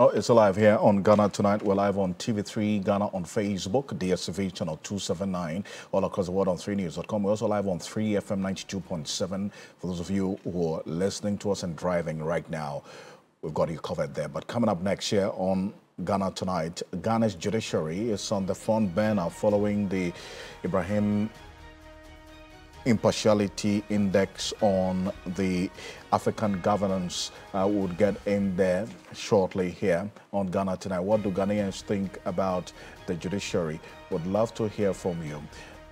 Oh, it's live here on Ghana Tonight. We're live on TV3 Ghana on Facebook, DSTV channel 279, all across the world on 3news.com. We're also live on 3FM 92.7 for those of you who are listening to us and driving right now. We've got you covered there. But coming up next year on Ghana Tonight, Ghana's judiciary is on the front burner following the Ibrahim impartiality index on the African governance uh, would get in there shortly here on Ghana Tonight. What do Ghanaians think about the judiciary? Would love to hear from you.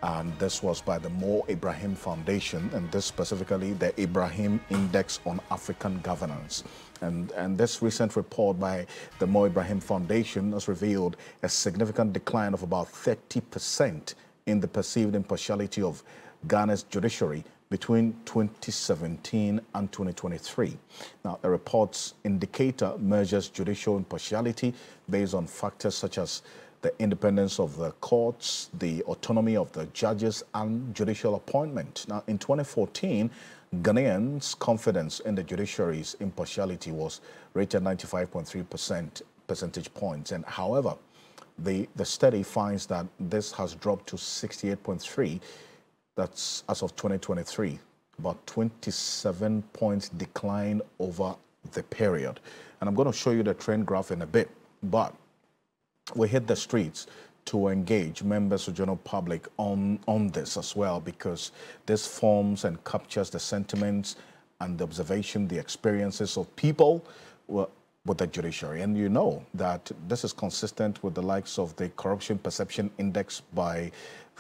And this was by the Mo Ibrahim Foundation, and this specifically the Ibrahim Index on African Governance. And, and this recent report by the Mo Ibrahim Foundation has revealed a significant decline of about 30% in the perceived impartiality of Ghana's judiciary between 2017 and 2023. Now, the report's indicator measures judicial impartiality based on factors such as the independence of the courts, the autonomy of the judges, and judicial appointment. Now, in 2014, Ghanaians' confidence in the judiciary's impartiality was rated 95.3% percentage points. And however, the, the study finds that this has dropped to 68.3 that's as of 2023, about 27 points decline over the period. And I'm going to show you the trend graph in a bit, but we hit the streets to engage members of the general public on, on this as well, because this forms and captures the sentiments and the observation, the experiences of people with the judiciary. And you know that this is consistent with the likes of the Corruption Perception Index by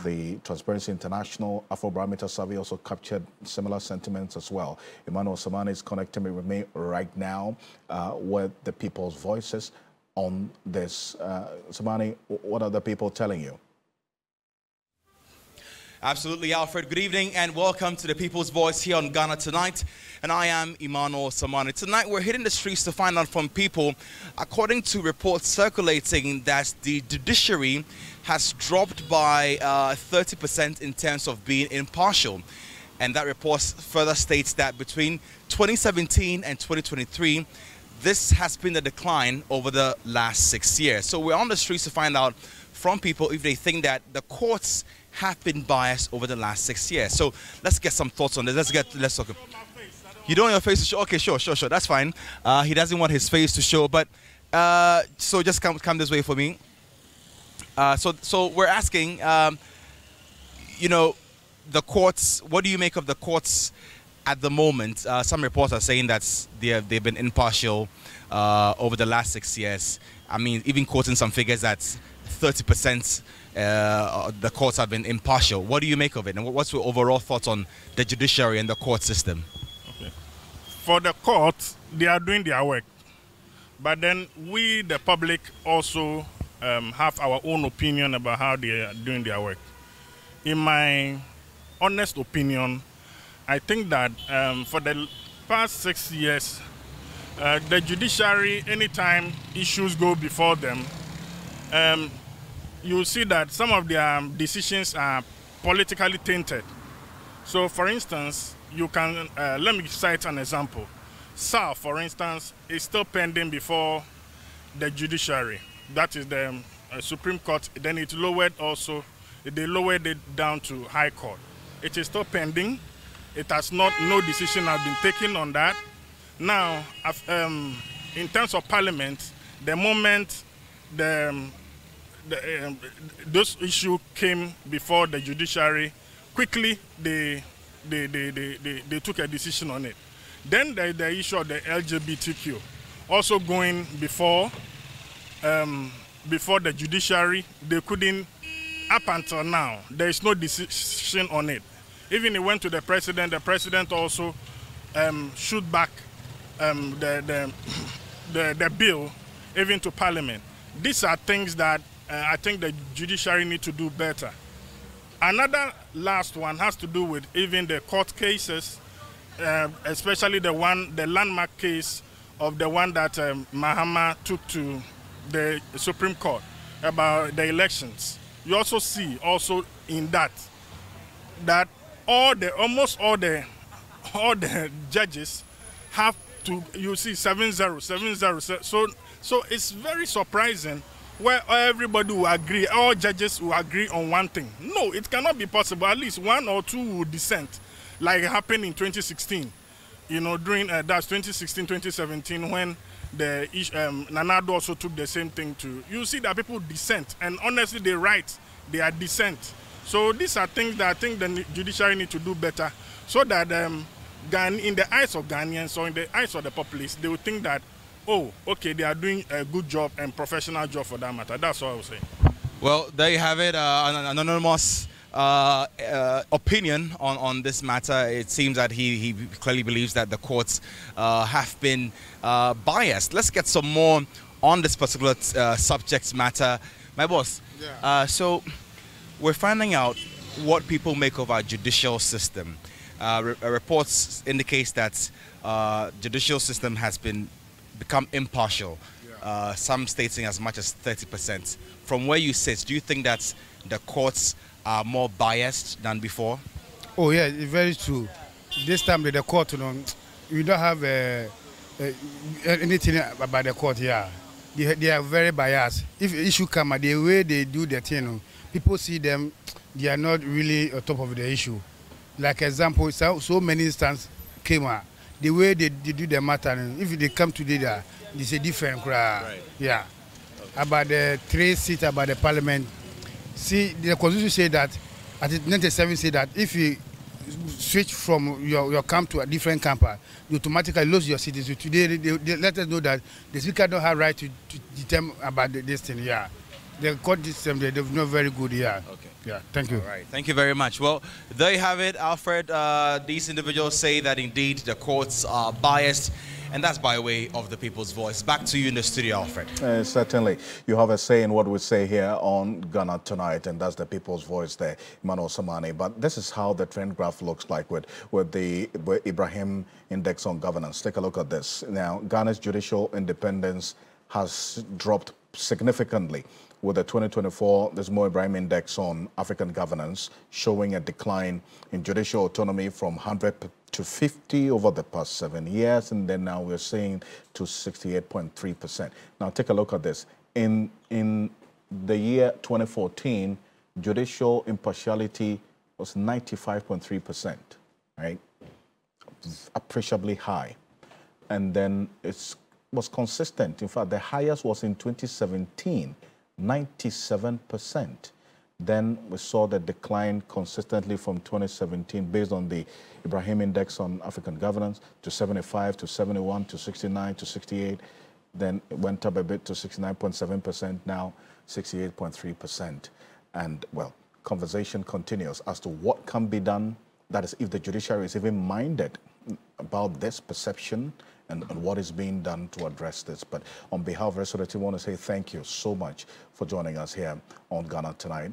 the Transparency International Afrobarometer survey also captured similar sentiments as well. Emmanuel Samani is connecting me with me right now uh, with the people's voices on this. Uh, Samani, what are the people telling you? Absolutely, Alfred. Good evening and welcome to the People's Voice here on Ghana Tonight. And I am Emmanuel Samani. Tonight we're hitting the streets to find out from people, according to reports circulating, that the judiciary has dropped by 30% uh, in terms of being impartial. And that report further states that between 2017 and 2023, this has been the decline over the last six years. So we're on the streets to find out from people if they think that the courts have been biased over the last six years. So let's get some thoughts on this. Let's get let's talk. You don't want your face to show? Okay, sure, sure, sure. That's fine. Uh, he doesn't want his face to show, but uh, so just come come this way for me. Uh, so, so we're asking, um, you know, the courts. What do you make of the courts at the moment? Uh, some reports are saying that they have, they've been impartial uh, over the last six years. I mean, even quoting some figures that 30% uh, the courts have been impartial. What do you make of it? And what's your overall thoughts on the judiciary and the court system? Okay. For the courts, they are doing their work. But then we, the public, also um, have our own opinion about how they are doing their work. In my honest opinion, I think that um, for the past six years, uh, the judiciary, anytime issues go before them, um, you see that some of their decisions are politically tainted. So, for instance, you can uh, let me cite an example. SAR, for instance, is still pending before the judiciary that is the um, uh, Supreme Court. Then it lowered also, they lowered it down to High Court. It is still pending. It has not, no decision has been taken on that. Now, um, in terms of Parliament, the moment the, um, the um, those issue came before the judiciary, quickly they they, they, they, they, they took a decision on it. Then the, the issue of the LGBTQ, also going before um, before the judiciary. They couldn't, up until now, there is no decision on it. Even it went to the president, the president also um, shoot back um, the, the, the, the, bill even to parliament. These are things that uh, I think the judiciary need to do better. Another last one has to do with even the court cases, uh, especially the one, the landmark case of the one that um, Mahama took to the Supreme Court about the elections, you also see also in that that all the almost all the all the judges have to you see 7-0 7-0 so So it's very surprising where everybody will agree, all judges will agree on one thing. No, it cannot be possible. At least one or two will dissent, like happened in 2016. You know, during uh, that's 2016, 2017, when the um, Nana Addo also took the same thing to. You see that people dissent, and honestly, they write, they are dissent. So these are things that I think the judiciary need to do better, so that um, in the eyes of Ghanaians or in the eyes of the populace, they will think that, oh, okay, they are doing a good job and professional job for that matter. That's what I would say. Well, there you have it, uh, an anonymous uh, uh, opinion on, on this matter. It seems that he, he clearly believes that the courts uh, have been uh, biased. Let's get some more on this particular uh, subject matter. My boss, yeah. Uh, so we're finding out what people make of our judicial system. Re reports indicate that judicial system has been become impartial. Yeah. some stating as much as 30%. From where you sit, do you think that the courts are more biased than before? Oh yeah, very true. This time the court, you know, you don't have uh, uh, anything about the court here. They, they are very biased. If issue come, the way they do the thing, you know, people see them, they are not really on top of the issue. Like example, so, so many instances came out. The way they, they do the matter, if they come together, it's a different crowd. Right. Yeah. Okay. About the three seats about the parliament, See, the constitution say that, Article 97 say that if you switch from your, your camp to a different camp, you automatically lose your citizenship. Today, they, they, they let us know that the speaker don't have right to, to determine about this thing. Yeah, the court system they, they've not very good. Yeah. Okay. Yeah. Thank you. All right. Thank you very much. Well, there you have it, Alfred. Uh, these individuals say that indeed the courts are biased and that's by way of the people's voice. Back to you in the studio, Alfred. Uh, certainly. You have a say in what we say here on Ghana Tonight, and that's the people's voice there, Emmanuel Samani. But this is how the trend graph looks like with, with the with Ibrahim Index on Governance. Take a look at this. Now, Ghana's judicial independence has dropped significantly with the 2024 there's more Ibrahim Index on African governance showing a decline in judicial autonomy from 100 to 50 over the past seven years, and then now we're seeing to 68.3%. Now take a look at this. In, in the year 2014, judicial impartiality was 95.3%, right? Appreciably high. And then it was consistent. In fact, the highest was in 2017, 97%. Then we saw the decline consistently from 2017 based on the Ibrahim Index on African Governance to 75 to 71 to 69 to 68. Then it went up a bit to 69.7%, now 68.3%. And well, conversation continues as to what can be done. That is, if the judiciary is even minded about this perception and, and, what is being done to address this. But on behalf of team, I want to say thank you so much for joining us here on Ghana Tonight.